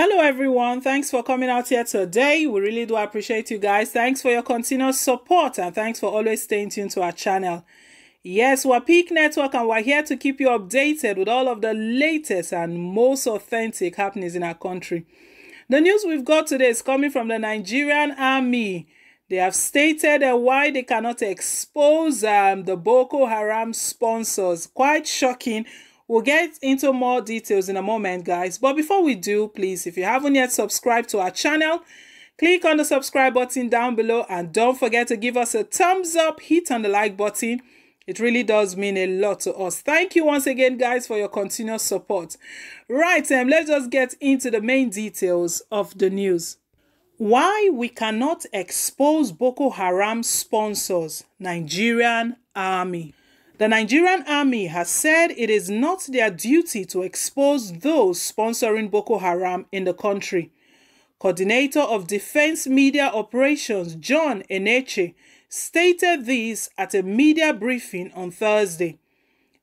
Hello, everyone. Thanks for coming out here today. We really do appreciate you guys. Thanks for your continuous support and thanks for always staying tuned to our channel. Yes, we're Peak Network and we're here to keep you updated with all of the latest and most authentic happenings in our country. The news we've got today is coming from the Nigerian Army. They have stated why they cannot expose um, the Boko Haram sponsors. Quite shocking We'll get into more details in a moment, guys. But before we do, please, if you haven't yet subscribed to our channel, click on the subscribe button down below and don't forget to give us a thumbs up, hit on the like button. It really does mean a lot to us. Thank you once again, guys, for your continuous support. Right, um, let's just get into the main details of the news. Why we cannot expose Boko Haram sponsors, Nigerian Army. The Nigerian army has said it is not their duty to expose those sponsoring Boko Haram in the country. Coordinator of Defense Media Operations John Enenche stated this at a media briefing on Thursday.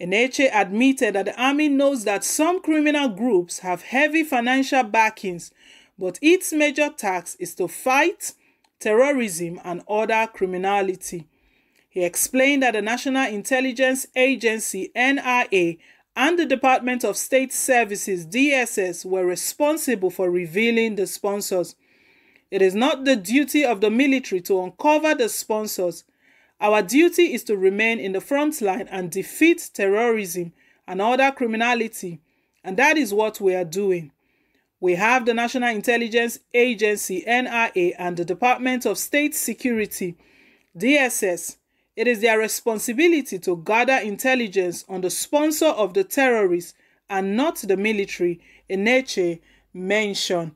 Enenche admitted that the army knows that some criminal groups have heavy financial backings, but its major task is to fight terrorism and other criminality. He explained that the National Intelligence Agency NIA and the Department of State Services DSS were responsible for revealing the sponsors. It is not the duty of the military to uncover the sponsors. Our duty is to remain in the front line and defeat terrorism and other criminality, and that is what we are doing. We have the National Intelligence Agency NIA and the Department of State Security DSS it is their responsibility to gather intelligence on the sponsor of the terrorists and not the military, Enenche mentioned.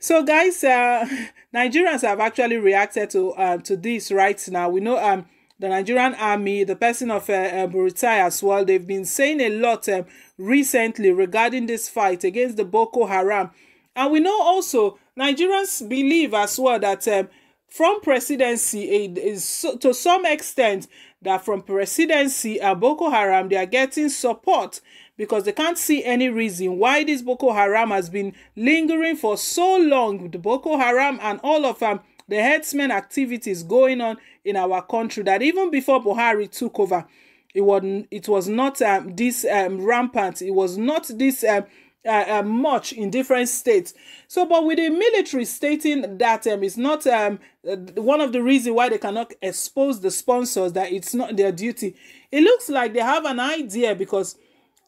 So, guys, uh, Nigerians have actually reacted to uh, to this right now. We know um, the Nigerian army, the person of uh, uh, Buratai as well, they've been saying a lot um, recently regarding this fight against the Boko Haram. And we know also Nigerians believe as well that um, from presidency it is to some extent that from presidency uh, Boko Haram they are getting support because they can't see any reason why this Boko Haram has been lingering for so long. The Boko Haram and all of um, the herdsmen activities going on in our country that even before Buhari took over it was it was not um, this um, rampant. It was not this um, uh, uh, much in different states. So, but with the military stating that um, it's not um, uh, one of the reasons why they cannot expose the sponsors that it's not their duty, it looks like they have an idea because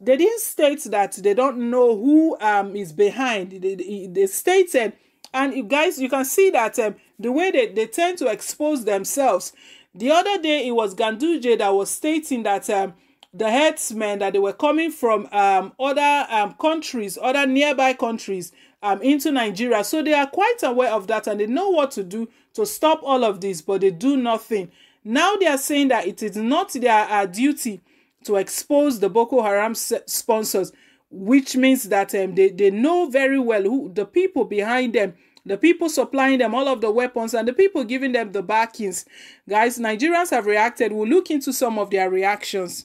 they didn't state that they don't know who um, is behind. They, they, they stated, and you guys, you can see that um, the way they, they tend to expose themselves. The other day, it was Ganduje that was stating that. Um, the herdsmen that they were coming from um, other um, countries, other nearby countries um, into Nigeria. So they are quite aware of that and they know what to do to stop all of this, but they do nothing. Now they are saying that it is not their uh, duty to expose the Boko Haram sponsors, which means that um, they, they know very well who the people behind them the people supplying them all of the weapons and the people giving them the backings. Guys, Nigerians have reacted. We'll look into some of their reactions.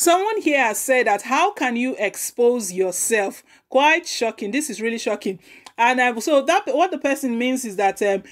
Someone here has said that how can you expose yourself? Quite shocking. This is really shocking. And uh, so that what the person means is that um,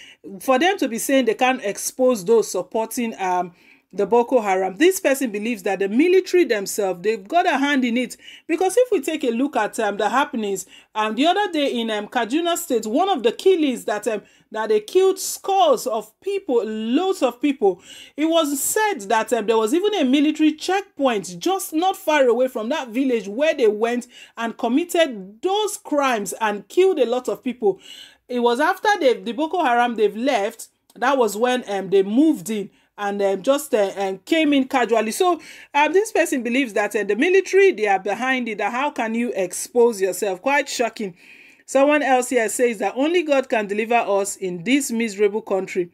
for them to be saying they can't expose those supporting um, the Boko Haram. This person believes that the military themselves, they've got a hand in it. Because if we take a look at um, the happenings, um, the other day in um, Kaduna State, one of the killings that um, that they killed scores of people, loads of people. It was said that um, there was even a military checkpoint just not far away from that village where they went and committed those crimes and killed a lot of people. It was after the Boko Haram they've left, that was when um, they moved in and um, just uh, um, came in casually. So um, this person believes that uh, the military, they are behind it. How can you expose yourself? Quite shocking. Someone else here says that only God can deliver us in this miserable country.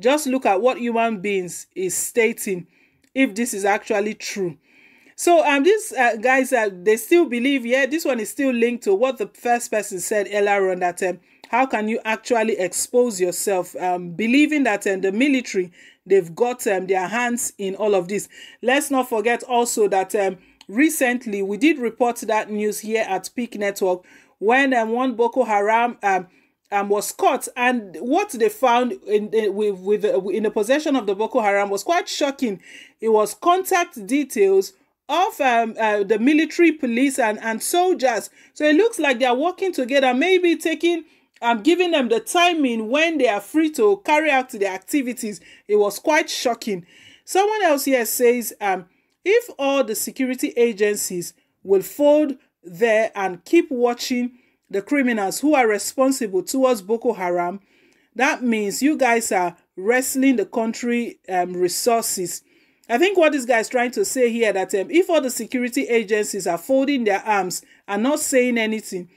Just look at what human beings is stating if this is actually true. So um, these uh, guys, uh, they still believe, yeah, this one is still linked to what the first person said earlier on that um, how can you actually expose yourself um, believing that um, the military they've got um, their hands in all of this let's not forget also that um, recently we did report that news here at peak network when um, one Boko Haram um, um, was caught, and what they found in, with, with uh, in the possession of the Boko Haram was quite shocking. It was contact details of um, uh, the military, police, and and soldiers. So it looks like they are working together, maybe taking um, giving them the timing when they are free to carry out their activities. It was quite shocking. Someone else here says, um, if all the security agencies will fold there and keep watching the criminals who are responsible towards Boko Haram, that means you guys are wrestling the country um, resources. I think what this guy is trying to say here that um, if all the security agencies are folding their arms and not saying anything,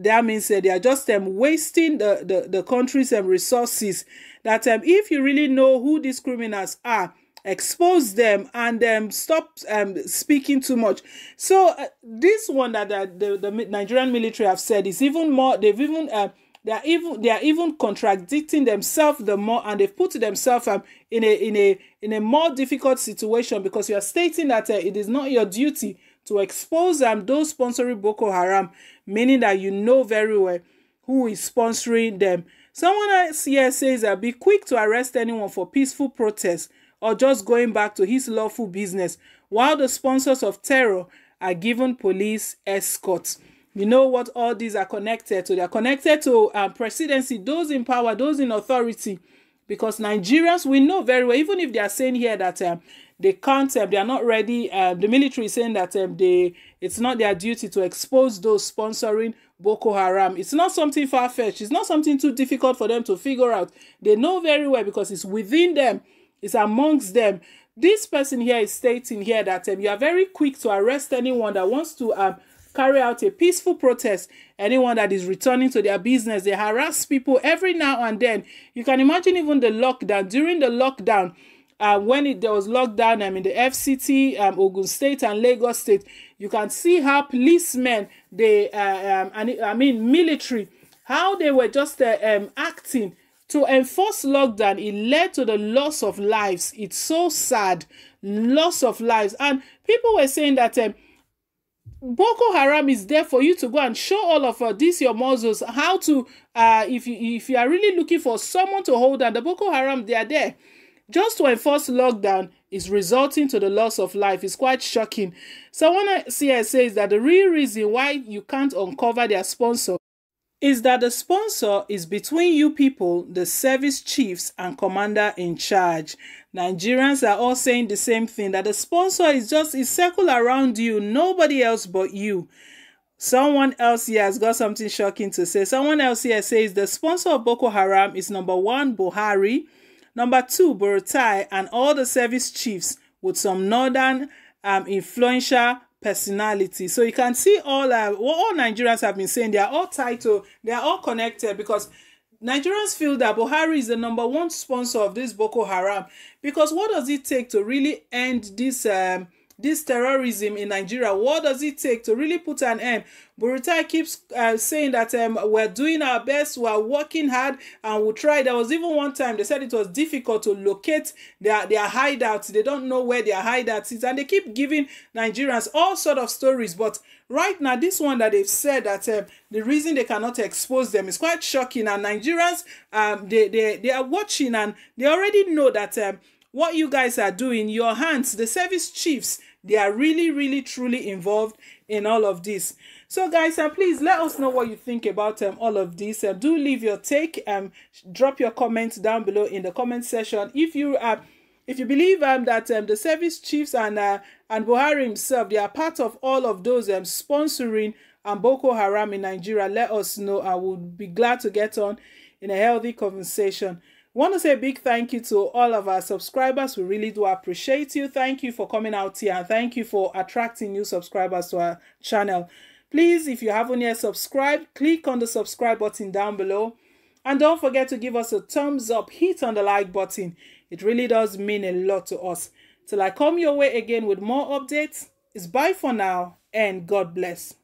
that means that they are just um, wasting the, the, the country's um, resources. That um, if you really know who these criminals are, expose them and um, stop um, speaking too much. So uh, this one that, that the, the Nigerian military have said is even more, they've even, uh, they are even they are even contradicting themselves the more and they've put themselves um, in a in a in a more difficult situation because you are stating that uh, it is not your duty to expose um, those sponsoring Boko Haram, meaning that you know very well who is sponsoring them. Someone else here says that be quick to arrest anyone for peaceful protest or just going back to his lawful business, while the sponsors of terror are given police escorts. You know what all these are connected to? They are connected to uh, presidency, those in power, those in authority. Because Nigerians, we know very well, even if they are saying here that um, they can't, uh, they are not ready, uh, the military is saying that um, they, it's not their duty to expose those sponsoring Boko Haram. It's not something far-fetched. It's not something too difficult for them to figure out. They know very well because it's within them it's amongst them. This person here is stating here that um, you are very quick to arrest anyone that wants to um, carry out a peaceful protest. Anyone that is returning to their business, they harass people every now and then. You can imagine even the lockdown. During the lockdown, uh, when it, there was lockdown um, in the FCT, um, Ogun State and Lagos State, you can see how policemen, they, uh, um, and I mean military, how they were just uh, um, acting to enforce lockdown, it led to the loss of lives. It's so sad. Loss of lives. And people were saying that um, Boko Haram is there for you to go and show all of uh, these your muscles how to uh if you if you are really looking for someone to hold down the Boko Haram they are there just to enforce lockdown is resulting to the loss of life it's quite shocking someone here says that the real reason why you can't uncover their sponsor is that the sponsor is between you people, the service chiefs and commander in charge. Nigerians are all saying the same thing that the sponsor is just a circle around you, nobody else but you. Someone else here has got something shocking to say. Someone else here says the sponsor of Boko Haram is number one, Buhari, number two, Buratai, and all the service chiefs with some northern um, influential personality. So you can see all uh, all Nigerians have been saying. They are all tied to, they are all connected because Nigerians feel that Buhari is the number one sponsor of this Boko Haram. Because what does it take to really end this um, this terrorism in Nigeria. What does it take to really put an end? Buratai keeps uh, saying that um, we're doing our best, we're working hard, and we'll try. There was even one time they said it was difficult to locate their, their hideouts. They don't know where their hideouts is, and they keep giving Nigerians all sort of stories. But right now, this one that they've said that um, the reason they cannot expose them is quite shocking, and Nigerians um, they, they, they are watching and they already know that um, what you guys are doing, your hands, the service chiefs, they are really, really, truly involved in all of this. So, guys, uh, please let us know what you think about um, all of this. Uh, do leave your take. Um, drop your comments down below in the comment section. If you are, if you believe um that um the service chiefs and uh, and Buhari himself, they are part of all of those um sponsoring um Boko Haram in Nigeria, let us know. I would be glad to get on in a healthy conversation want to say a big thank you to all of our subscribers. We really do appreciate you. Thank you for coming out here and thank you for attracting new subscribers to our channel. Please, if you haven't yet subscribed, click on the subscribe button down below. And don't forget to give us a thumbs up, hit on the like button. It really does mean a lot to us. Till I come your way again with more updates, it's bye for now and God bless.